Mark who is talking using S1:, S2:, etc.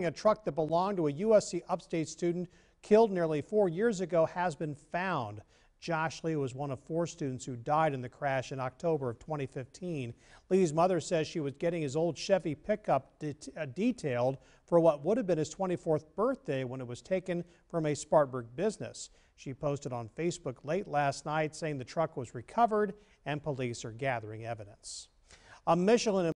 S1: A truck that belonged to a USC upstate student killed nearly four years ago has been found. Josh Lee was one of four students who died in the crash in October of 2015. Lee's mother says she was getting his old Chevy pickup de uh, detailed for what would have been his 24th birthday when it was taken from a Spartanburg business. She posted on Facebook late last night saying the truck was recovered and police are gathering evidence. A Michelin